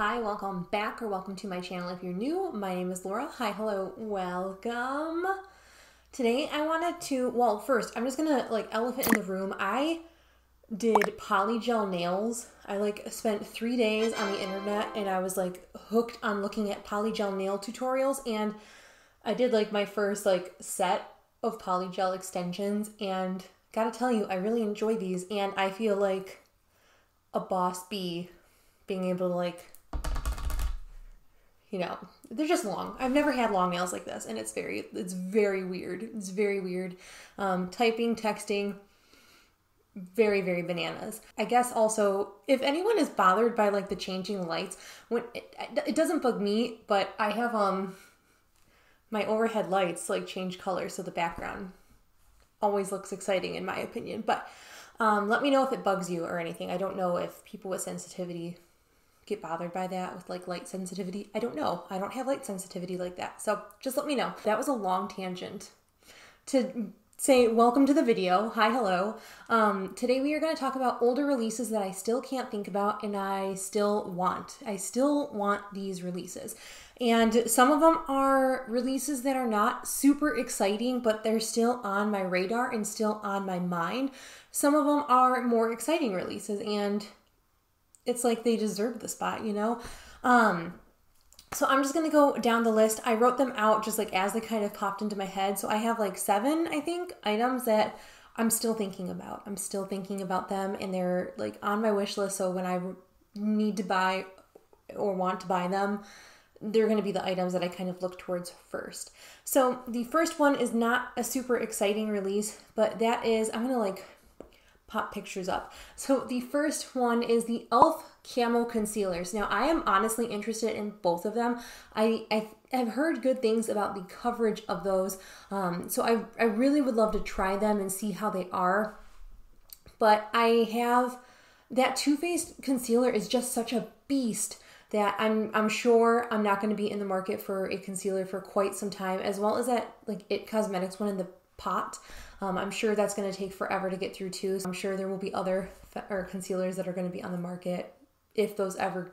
Hi, welcome back or welcome to my channel. If you're new, my name is Laura. Hi, hello, welcome. Today I wanted to, well, first, I'm just gonna like elephant in the room. I did polygel nails. I like spent three days on the internet and I was like hooked on looking at polygel nail tutorials and I did like my first like set of polygel extensions and gotta tell you, I really enjoy these and I feel like a boss bee being able to like you know, they're just long. I've never had long nails like this, and it's very, it's very weird. It's very weird. Um, typing, texting, very, very bananas. I guess also, if anyone is bothered by like the changing lights, when it, it doesn't bug me, but I have um my overhead lights like change color, so the background always looks exciting in my opinion. But um, let me know if it bugs you or anything. I don't know if people with sensitivity get bothered by that with like light sensitivity. I don't know. I don't have light sensitivity like that. So just let me know. That was a long tangent to say welcome to the video. Hi, hello. Um, today we are going to talk about older releases that I still can't think about and I still want. I still want these releases. And some of them are releases that are not super exciting, but they're still on my radar and still on my mind. Some of them are more exciting releases and it's like they deserve the spot, you know? Um, so I'm just gonna go down the list. I wrote them out just like as they kind of popped into my head. So I have like seven, I think, items that I'm still thinking about. I'm still thinking about them and they're like on my wish list. So when I need to buy or want to buy them, they're going to be the items that I kind of look towards first. So the first one is not a super exciting release, but that is, I'm going to like pop pictures up. So the first one is the e.l.f. Camo Concealers. Now I am honestly interested in both of them. I, I have heard good things about the coverage of those. Um, so I, I really would love to try them and see how they are. But I have that Too Faced concealer is just such a beast that I'm I'm sure I'm not going to be in the market for a concealer for quite some time, as well as that like It Cosmetics one in the pot. Um, I'm sure that's going to take forever to get through too. So I'm sure there will be other or concealers that are going to be on the market if those ever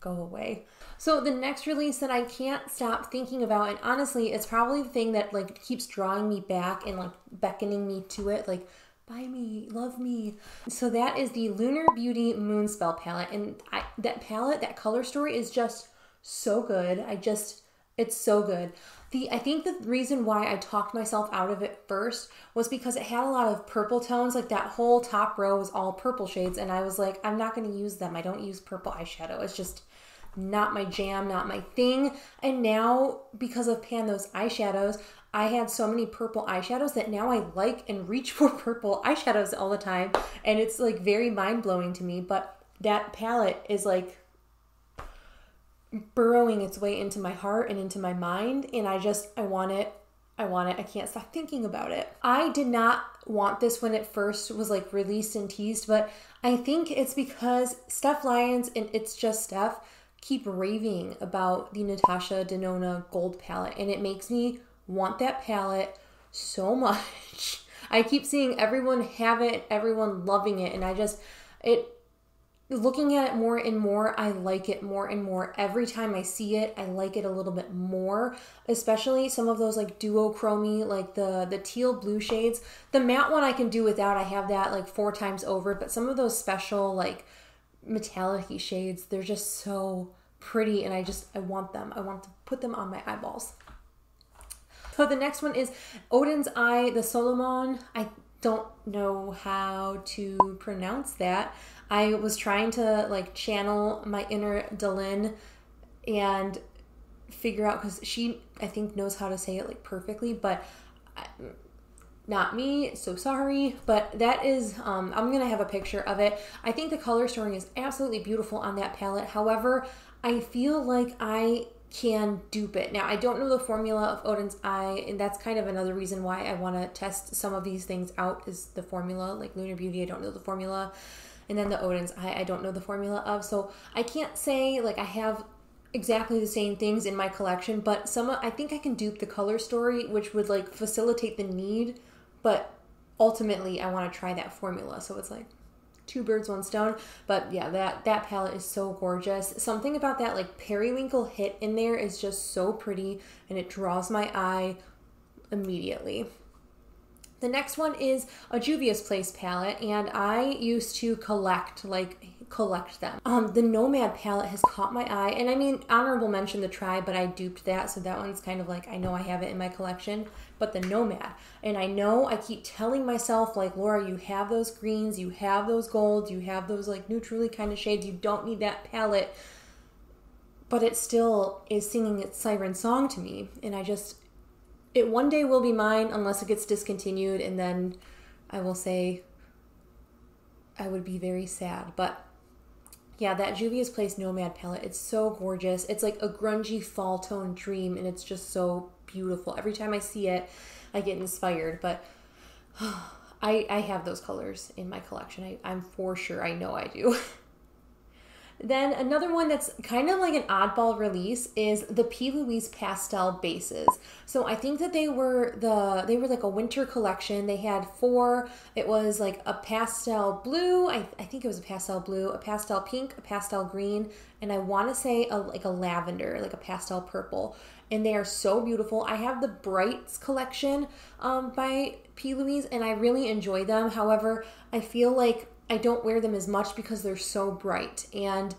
go away. So the next release that I can't stop thinking about, and honestly, it's probably the thing that like keeps drawing me back and like beckoning me to it, like buy me, love me. So that is the Lunar Beauty Moonspell palette, and I, that palette, that color story is just so good. I just, it's so good. The I think the reason why I talked myself out of it first was because it had a lot of purple tones. Like that whole top row was all purple shades, and I was like, I'm not going to use them. I don't use purple eyeshadow. It's just not my jam, not my thing. And now because of Pan those eyeshadows, I had so many purple eyeshadows that now I like and reach for purple eyeshadows all the time, and it's like very mind blowing to me. But that palette is like burrowing its way into my heart and into my mind and I just I want it I want it. I can't stop thinking about it. I did not want this when it first was like released and teased, but I think it's because Steph Lyons and It's Just Steph keep raving about the Natasha Denona gold palette and it makes me want that palette so much. I keep seeing everyone have it, everyone loving it and I just it looking at it more and more, I like it more and more. Every time I see it, I like it a little bit more. Especially some of those like duochromy, like the the teal blue shades. The matte one I can do without. I have that like four times over. But some of those special like metallic shades, they're just so pretty, and I just I want them. I want to put them on my eyeballs. So the next one is Oden's Eye, the Solomon. I don't know how to pronounce that. I was trying to like channel my inner Delin and figure out because she I think knows how to say it like perfectly, but I, not me. So sorry, but that is um, I'm gonna have a picture of it. I think the color story is absolutely beautiful on that palette. However, I feel like I can dupe it. Now, I don't know the formula of Oden's Eye, and that's kind of another reason why I want to test some of these things out is the formula. Like Lunar Beauty, I don't know the formula and then the Oden's Eye, I don't know the formula of. So I can't say like I have exactly the same things in my collection, but some I think I can dupe the color story, which would like facilitate the need, but ultimately I want to try that formula. So it's like two birds, one stone. But yeah, that that palette is so gorgeous. Something about that like periwinkle hit in there is just so pretty and it draws my eye immediately. The next one is a Juvia's Place palette, and I used to collect like collect them. Um, the Nomad palette has caught my eye, and I mean honorable mention the Tribe, but I duped that, so that one's kind of like I know I have it in my collection. But the Nomad, and I know I keep telling myself like Laura, you have those greens, you have those golds, you have those like neutrally kind of shades. You don't need that palette, but it still is singing its siren song to me, and I just it one day will be mine unless it gets discontinued, and then I will say I would be very sad. But yeah, that Juvia's Place Nomad palette, it's so gorgeous. It's like a grungy fall tone dream, and it's just so beautiful. Every time I see it, I get inspired. But I, I have those colors in my collection. I, I'm for sure. I know I do. Then another one that's kind of like an oddball release is the P. Louise pastel bases. So I think that they were the they were like a winter collection. They had four. It was like a pastel blue. I, I think it was a pastel blue, a pastel pink, a pastel green, and I want to say a, like a lavender, like a pastel purple. And they are so beautiful. I have the Brights collection um, by P. Louise, and I really enjoy them. However, I feel like I don't wear them as much because they're so bright. And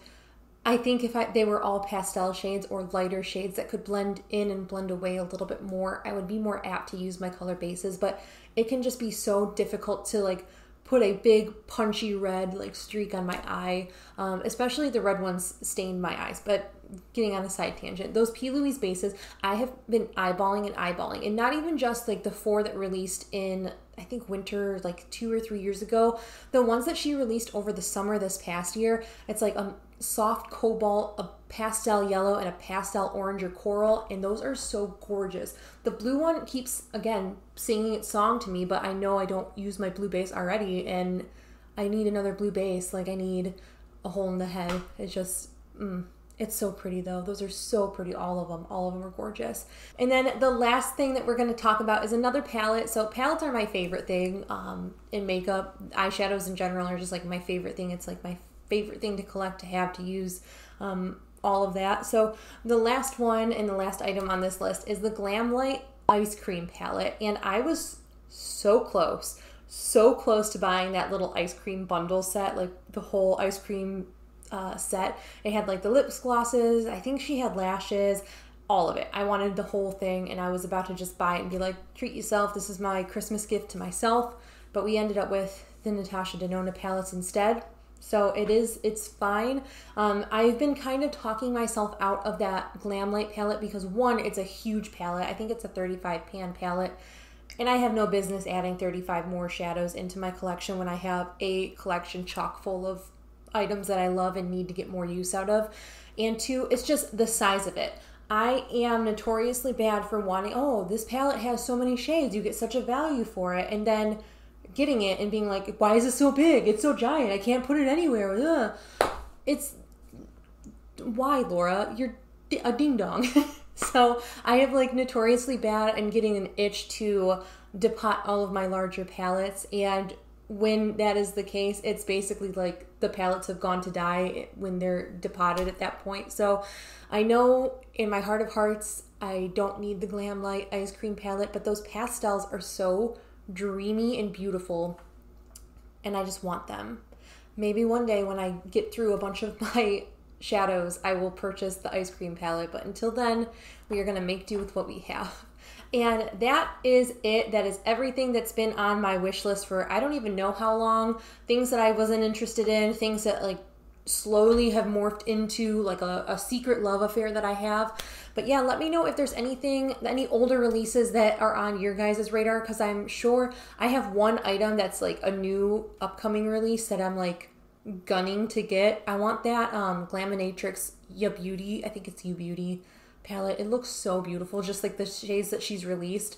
I think if I, they were all pastel shades or lighter shades that could blend in and blend away a little bit more, I would be more apt to use my color bases. But it can just be so difficult to like put a big punchy red like streak on my eye um, especially the red ones stained my eyes. But getting on a side tangent those p. Louise bases i have been eyeballing and eyeballing. And not even just like the four that released in i think winter like two or three years ago the ones that she released over the summer this past year it's like a soft cobalt a pastel yellow and a pastel orange or coral and those are so gorgeous. The blue one keeps again singing its song to me but i know i don't use my blue base already and i need another blue base like i need a hole in the head. It's just mm, it's so pretty though. Those are so pretty all of them all of them are gorgeous. And then the last thing that we're going to talk about is another palette. So palettes are my favorite thing um, in makeup. Eyeshadows in general are just like my favorite thing. It's like my favorite thing to collect to have to use um, all of that. So the last one and the last item on this list is the Glamlite Ice Cream Palette. And I was so close, so close to buying that little ice cream bundle set, like the whole ice cream uh, set. It had like the lip glosses, I think she had lashes, all of it. I wanted the whole thing and I was about to just buy it and be like, treat yourself. This is my Christmas gift to myself. But we ended up with the Natasha Denona palettes instead. So it is, it's fine. Um, I've been kind of talking myself out of that Glamlite palette because one, it's a huge palette. I think it's a 35 pan palette. And I have no business adding 35 more shadows into my collection when I have a collection chock full of items that I love and need to get more use out of. And two, it's just the size of it. I am notoriously bad for wanting, oh, this palette has so many shades, you get such a value for it. And then getting it and being like, why is it so big? It's so giant. I can't put it anywhere. Ugh. It's why, Laura? You're a ding dong. so I have like notoriously bad and getting an itch to depot all of my larger palettes. And when that is the case, it's basically like the palettes have gone to die when they're depotted at that point. So I know in my heart of hearts, I don't need the Glamlite ice cream palette, but those pastels are so dreamy and beautiful, and I just want them. Maybe one day when I get through a bunch of my shadows, I will purchase the ice cream palette, but until then, we are going to make do with what we have. And that is it. That is everything that's been on my wish list for I don't even know how long. Things that I wasn't interested in, things that like slowly have morphed into like a, a secret love affair that I have. But yeah, let me know if there's anything, any older releases that are on your guys' radar because I'm sure I have one item that's like a new upcoming release that I'm like gunning to get. I want that um Glaminatrix Ya Beauty, I think it's You Beauty palette. It looks so beautiful, just like the shades that she's released.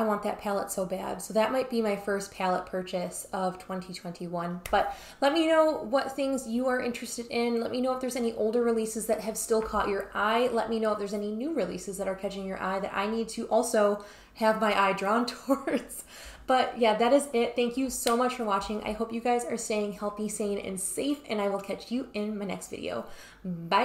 I want that palette so bad. So that might be my first palette purchase of 2021. But let me know what things you are interested in. Let me know if there's any older releases that have still caught your eye. Let me know if there's any new releases that are catching your eye that I need to also have my eye drawn towards. But yeah, that is it. Thank you so much for watching. I hope you guys are staying healthy, sane, and safe, and I will catch you in my next video. Bye!